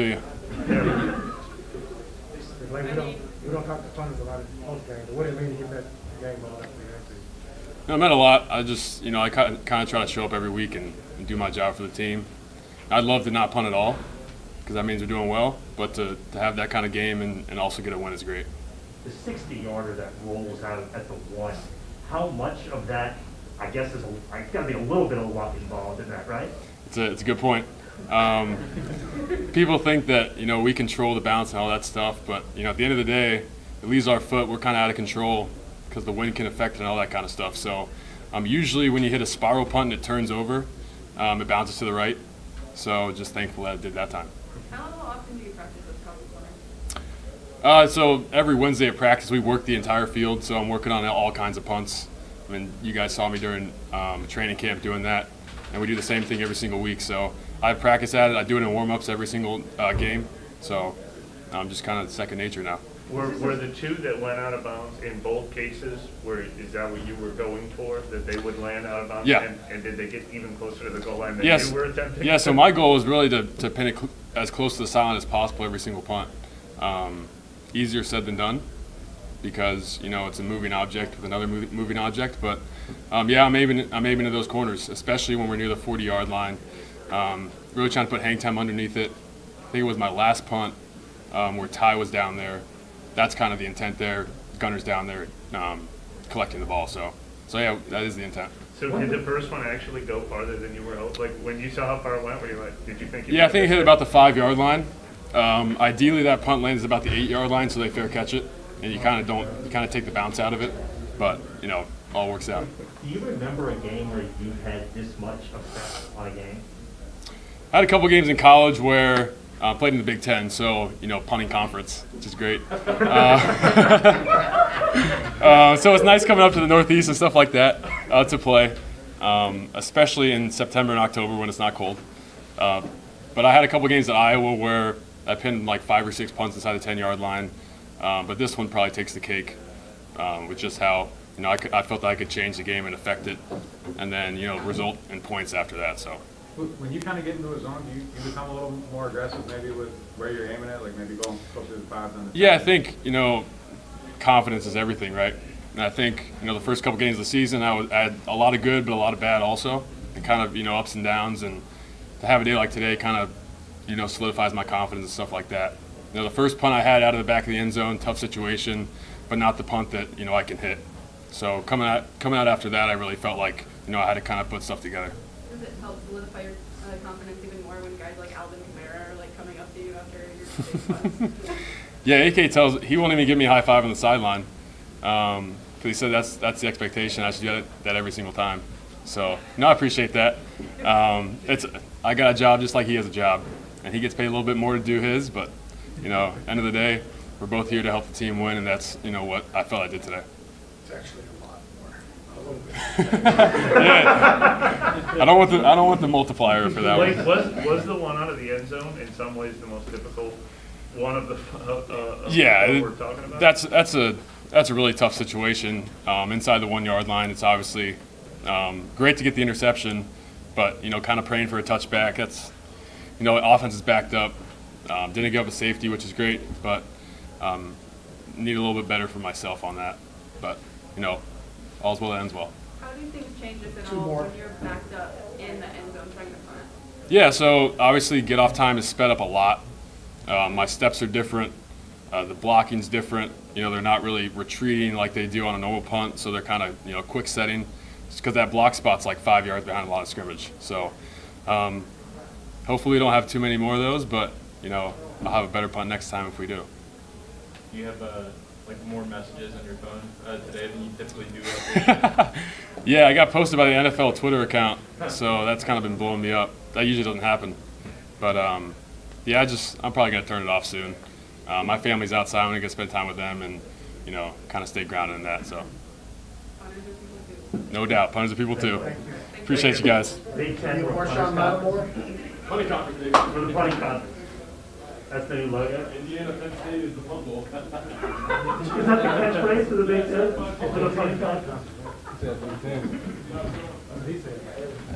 Do you? We don't, we don't talk to punters a lot in post game, what do you mean to get that game on up there? No, it meant a lot. I just, you know, I kind of try to show up every week and, and do my job for the team. I'd love to not punt at all because that means we're doing well, but to, to have that kind of game and, and also get a win is great. The 60 yarder that rolls out at the one, how much of that, I guess, is a, it's got to be a little bit of luck involved in that, right? It's a, it's a good point. Um, people think that you know we control the bounce and all that stuff, but you know at the end of the day, it leaves our foot. We're kind of out of control because the wind can affect it and all that kind of stuff. So um, usually when you hit a spiral punt and it turns over, um, it bounces to the right. So just thankful that it did that time. How often do you practice corner? Uh, so every Wednesday at practice, we work the entire field. So I'm working on all kinds of punts. I mean, you guys saw me during um, training camp doing that, and we do the same thing every single week. So I practice at it. I do it in warm-ups every single uh, game. So I'm just kind of second nature now. Were, were the two that went out of bounds in both cases, were, is that what you were going for, that they would land out of bounds? Yeah. And, and did they get even closer to the goal line than Yes. you were attempting? Yeah, so my goal is really to, to pin it cl- as close to the sideline as possible every single punt. Um, easier said than done because, you know, it's a moving object with another mov- moving object. But um, yeah, I'm aiming, I'm aiming at those corners, especially when we're near the 40 yard line. Um, really trying to put hang time underneath it. I think it was my last punt um, where Ty was down there. That's kind of the intent there. Gunner's down there um, collecting the ball. So, so yeah, that is the intent. So did the first one actually go farther than you were hoping? Like, when you saw how far it went, were you like, did you think? Yeah, I think it hit about the five yard line. Um, ideally, that punt lands about the eight yard line, so they fair catch it, and you kind of don't, you kind of take the bounce out of it. But you know, all works out. Do you remember a game where you had this much effect on a game? I had a couple games in college where I uh, played in the Big Ten, so you know, punting conference, which is great. Uh, uh, so it's nice coming up to the Northeast and stuff like that uh, to play, um, especially in September and October when it's not cold. Uh, but I had a couple games at Iowa where I pinned like five or six punts inside the 10 yard line. Um, but this one probably takes the cake um, with just how you know I, could, I felt I could change the game and affect it, and then you know result in points after that. So. When you kind of get into a zone, do you, you become a little more aggressive maybe with where you're aiming at, like maybe going closer to the five than the Yeah, I think you know, confidence is everything, right? And I think you know the first couple games of the season, I, was, I had a lot of good, but a lot of bad also, and kind of you know ups and downs. And to have a day like today, kind of you know solidifies my confidence and stuff like that. You know, the first punt I had out of the back of the end zone, tough situation, but not the punt that you know I can hit. So coming out coming out after that, I really felt like you know I had to kind of put stuff together. Does it help solidify your uh, confidence even more when guys like Alvin Kamara are like coming up to you after your? Yeah, AK tells he won't even give me a high five on the sideline because he said that's that's the expectation. I should do that, that every single time. So no, I appreciate that. Um, it's I got a job just like he has a job, and he gets paid a little bit more to do his. But you know, end of the day, we're both here to help the team win, and that's you know what I felt I did today. It's actually a lot more, a little bit. Yeah. I don't want the I don't want the multiplier for that Like, one. was, was the one out of the end zone in some ways the most difficult one of the, uh, uh, of Yeah, what it- we're talking about? That's that's a that's a really tough situation. Um, inside the one yard line, it's obviously um, great to get the interception, but you know, kind of praying for a touchback. That's you know, offense is backed up. Um, didn't give up a safety, which is great, but um, need a little bit better for myself on that. But you know, all's well that ends well. How do things change if at Two all more. when you're backed up in the end zone trying to punt? Yeah, so obviously get off time is sped up a lot. Uh, my steps are different. Uh, the blocking's different. You know, they're not really retreating like they do on a normal punt, so they're kind of you know quick setting. Just because that block spot's like five yards behind a lot of scrimmage. So um, hopefully we don't have too many more of those, but you know I'll have a better punt next time if we do. Do you have uh, like more messages on your phone uh, today than you typically do? Yeah, I got posted by the NFL Twitter account, so that's kind of been blowing me up. That usually doesn't happen, but um, yeah, I just I'm probably gonna turn it off soon. Uh, my family's outside. I'm gonna get spend time with them, and you know, kind of stay grounded in that. So, Punters are people too. no doubt, punters are people too. Appreciate you guys. Big Ten for more punters Sean conference. Lattimore? For the punting conference. That's the new logo. Indiana Penn State is the Fun Bowl. Is that the catchphrase for the Big Ten? For the punting conference? He said.